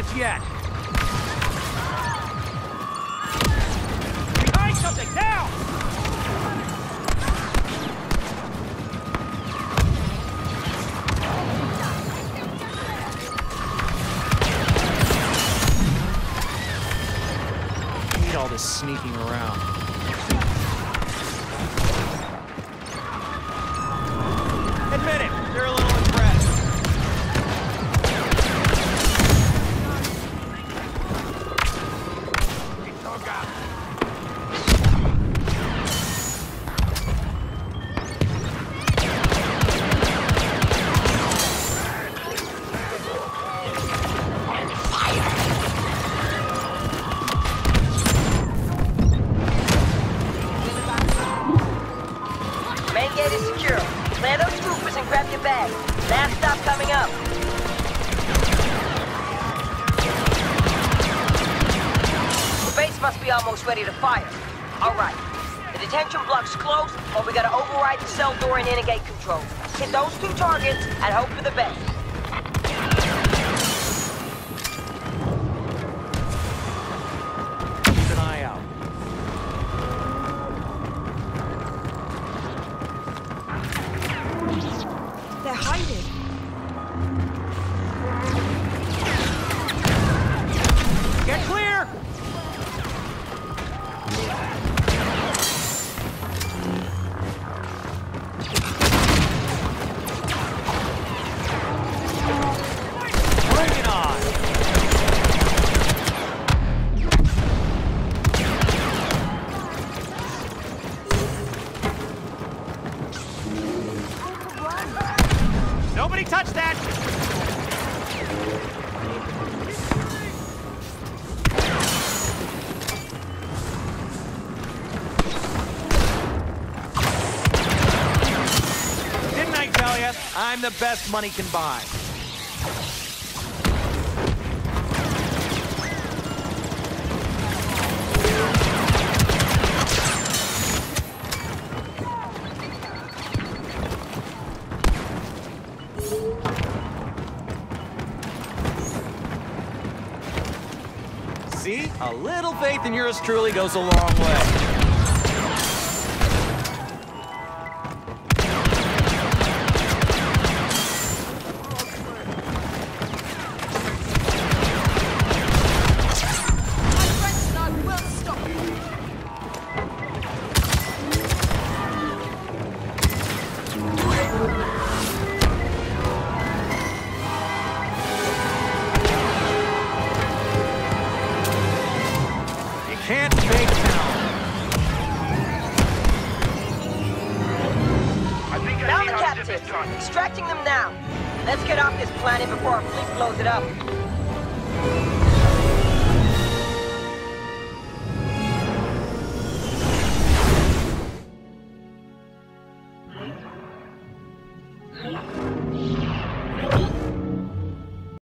us yet! Behind something, now! hate all this sneaking around. Last stop coming up. The base must be almost ready to fire. All right. The detention block's closed, but we gotta override the cell door and inner gate control. Hit those two targets and hope for the best. They're Nobody touch that! Didn't I tell you? I'm the best money can buy. See? A little faith in yours truly goes a long way. Can't fake town. Down the captives. Extracting them now. Let's get off this planet before our fleet blows it up.